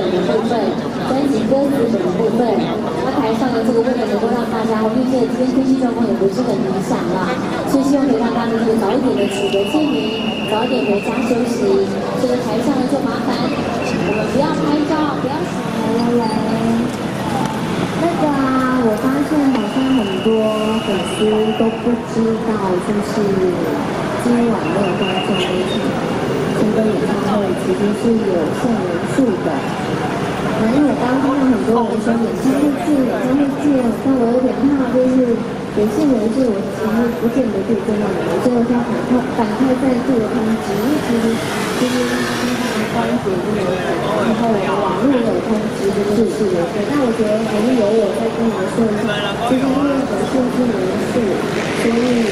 本的部分，专辑歌词本的部分。那台上的这个部分能够让大家，因为这今天天气状况也不是很理想啦，所以希望可以让大家能够早一点的取得签名，早点回家休息。这个台上的就麻烦我们不要拍照，不要洗。来来来，那个啊，我发现好像很多粉丝都不知道，就是今晚没有观众那场。这个演唱会其实是有限人数的，那因为我刚刚听到很多人说演唱会见，演唱会见，但我有点怕，就是有限人数，我其实不见得可以见到你们，最后要赶快赶快再度的通知，因为其实今天今天关节就有讲，然后网络有通知，就是是的，但，我觉得还是有我在跟你们说一下，就是因为有限制人数，所以。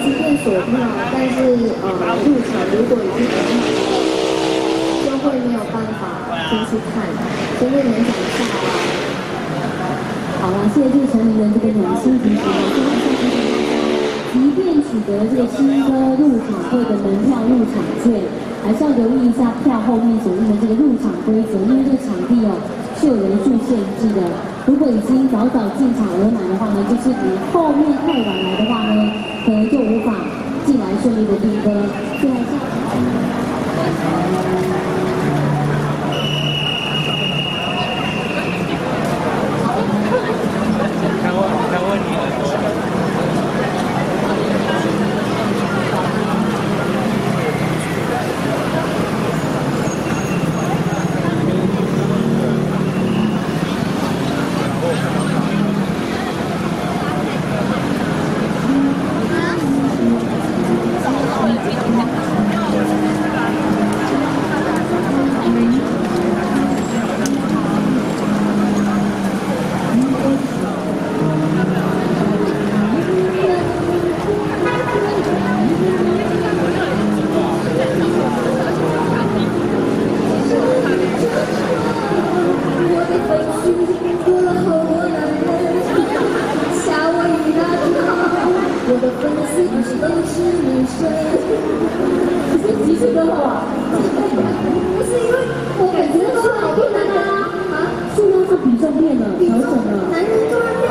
可能即便锁票，但是呃入场如果已经锁票，就会没有办法进去看，所以能讲一下啊。好了，谢谢陈明的这个暖心提醒，希望下次即便取得这个新歌入场会的门票入场券，还是要留意一下票后面所印的这个入场规则，因为这个场地哦是有人数限制的。如果已经早早进场额满的话呢，就是你后面太晚来的话呢。可能就无法进来顺利的听歌，是不是都是你睡？不是不是因为我感觉都好听的啊！啊，数量是比重变了，调整了。男人。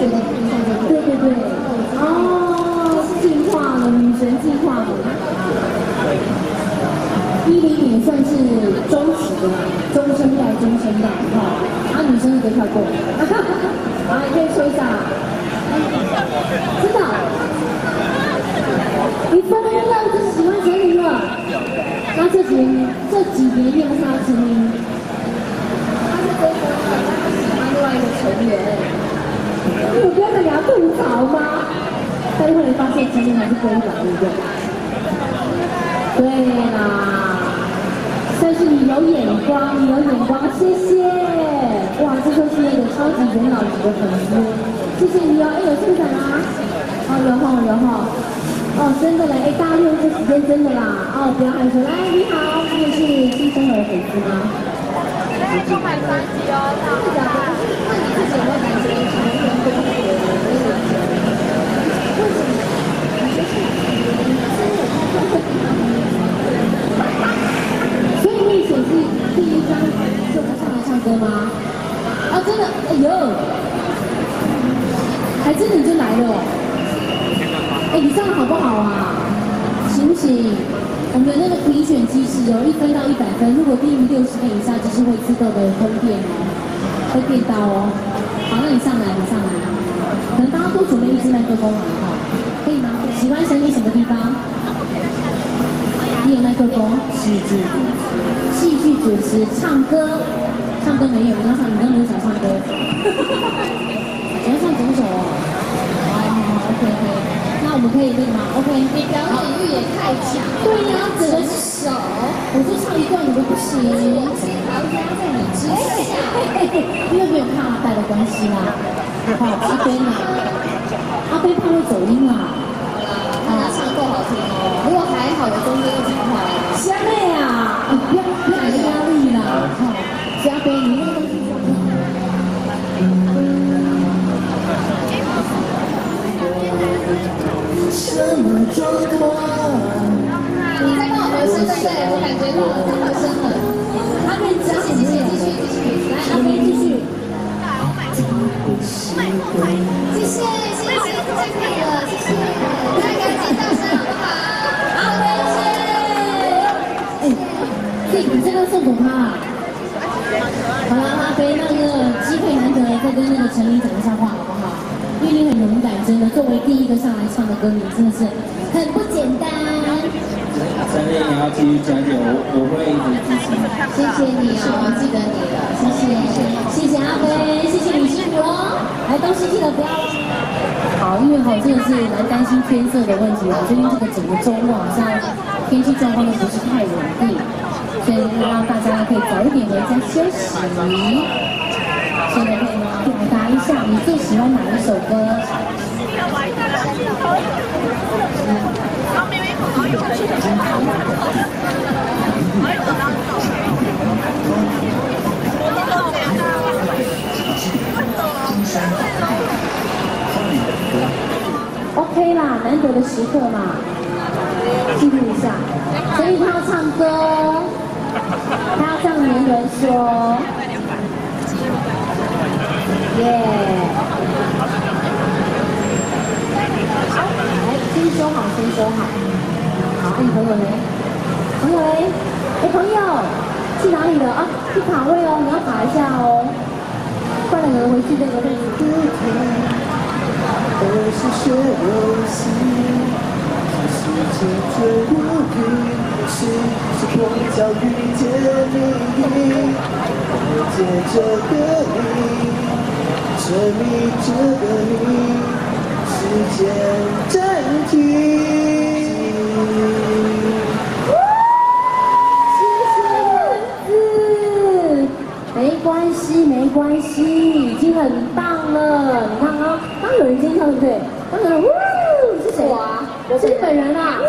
对对对，哦，是进化了，女神进化了。一零年算是中期的，中生代，中生代哈。啊，女生一直跳过，啊，可以说一下，真的，你分分钟喜欢陈琳了。那这几年，这几年又是陈琳，他是中国的，他喜欢另外一个成员。我不要再聊吐槽吗？但是后来发现，其实还是可以转移的。对啦，但是你有眼光，你有眼光，谢谢。哇，这就是那个超级元老级的粉丝，谢谢你哦。哎，有进展吗？哦，有哈，有哈。哦，真的嘞，哎，大家六这时间真的啦。哦，不要害羞，来，你好，这个是新生儿粉丝吗？现在就买专辑哦，是的，不看你自己有没有感情。所以你选是第一张就不上来唱歌吗？啊，真的，哎呦，还真的就来了。哎，你唱的好不好啊？行不行？我们的那个评选机制哦，一分到一百分，如果低于六十分以下，就是会自动的分店哦，会变刀哦。好，那你上来，你上来。可能大家多准备一支麦克风啊，好，可以吗？喜欢想你什么地方？戏剧，戏剧主持，唱歌，唱歌没有，你要唱，你刚不能唱唱歌？你要唱整首哦。好，好，好，OK，OK。那我们可以那个吗？OK，你表演欲也太强。对呀，整首，我就唱一段你都不行。心牢压在你之下。你有没有看阿飞的关系啦？怕阿飞呢？阿飞怕会走音啊。好啦，那他唱够好听哦。如果还好，我中间就讲话了。虾妹啊，你不要不要有压力啦。好，阿飞，你那个东西。什么状况？你再帮我合声，对，我感觉到了，他合声了。阿飞，继续继续继续继续，来，阿飞继续。谢谢谢谢，太可以了，你这个送给他。好了，阿飞，那个机会难得，再跟那个陈琳讲一下话，好不好？因为你很勇敢，真的，作为第一个上来唱的歌，你真的是很不简单。陈琳，你要继续加油，我会一直支持。谢谢你哦，记得你了，谢谢。谢谢阿飞，谢谢你辛苦哦。来，东西记得不要。好，因为好，真的是蛮担心天色的问题啊。最近这个整个周末好像天气状况都不是太稳定，所以让大家可以早一点回家休息。现在可以？表达一下你最喜欢哪一首歌？OK 啦，难得的时刻嘛，记录一下。所以他要唱歌，唱年轮说，耶！来，先收好，先收好。好，你朋友呢？朋友嘞？哎，朋友去哪里了啊？去卡位哦，你要卡一下哦。不然有人回去那个位置。而是是世界最无比是时空教育揭秘，我借这个你，沉迷这个你，时间暂停。谢谢子，没关系，没关系，已经很棒了。你看啊，刚有人尖叫，对不对？刚有人，呜，是谁啊？我是本人啊。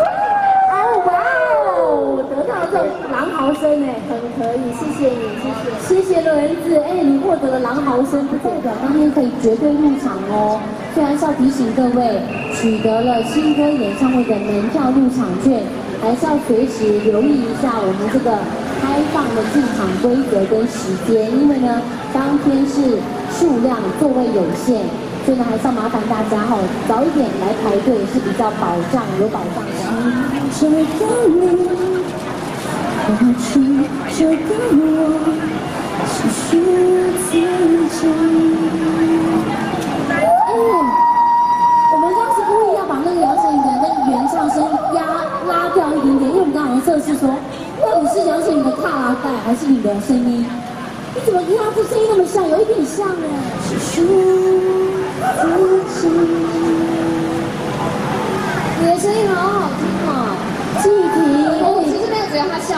到这狼嚎声哎，很可以，谢谢你，谢谢，谢谢轮子，哎，你获得了狼嚎声，不代表当天可以绝对入场哦。虽然是要提醒各位，取得了新歌演唱会的门票入场券，还是要随时留意一下我们这个开放的进场规则跟时间，因为呢，当天是数量座位有限，所以呢还是要麻烦大家哈，早一点来排队是比较保障有保障的。这个你，过去这个我，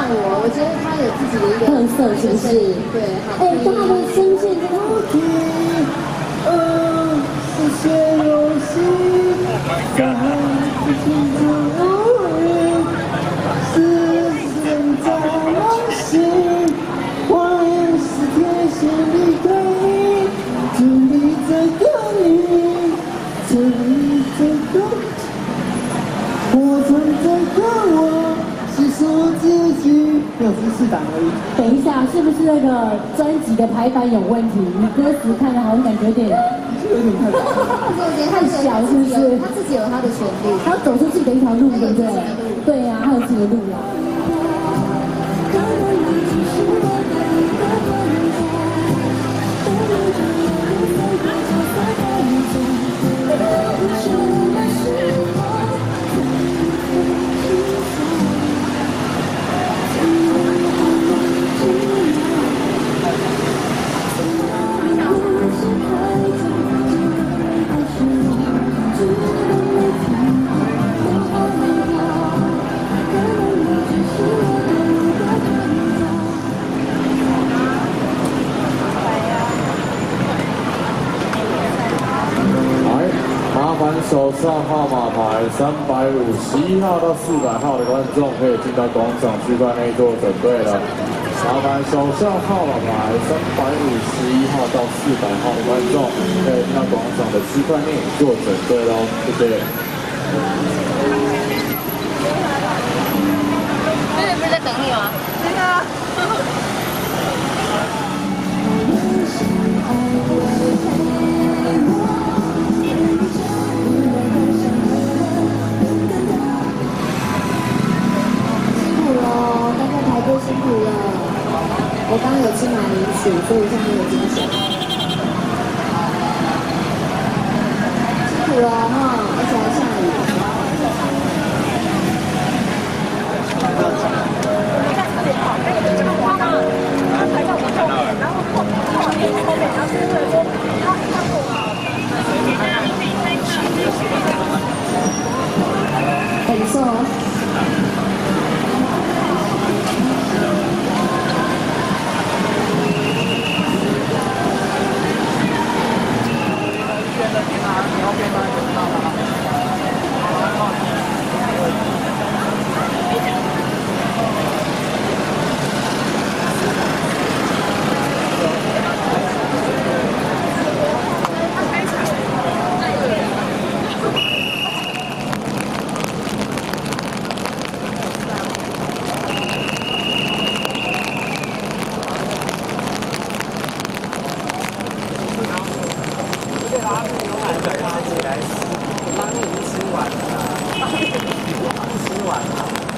像我，我觉得他有自己的一个特色是不是？对，好哎，听。他的声线真的好听。嗯，是些游戏，等一下，是不是那个专辑的排版有问题？你歌词看的好像感觉有点，有点太小是不是他自己有他的旋律。他要走出自己的一条路，对不对？对呀、他有自己的路啊。上号码牌三百五十一号到四百号的观众可以进到广场区块内做准备了。麻烦手上号码牌三百五十一号到四百号的观众可以进到广场的区块内做准备喽，谢谢。妹妹不是在等你吗？对啊。喽，大家排队辛苦了。我刚刚有吃马铃薯，所以现在没有精神。起来吃，我刚已完啦完了，刚吃完了。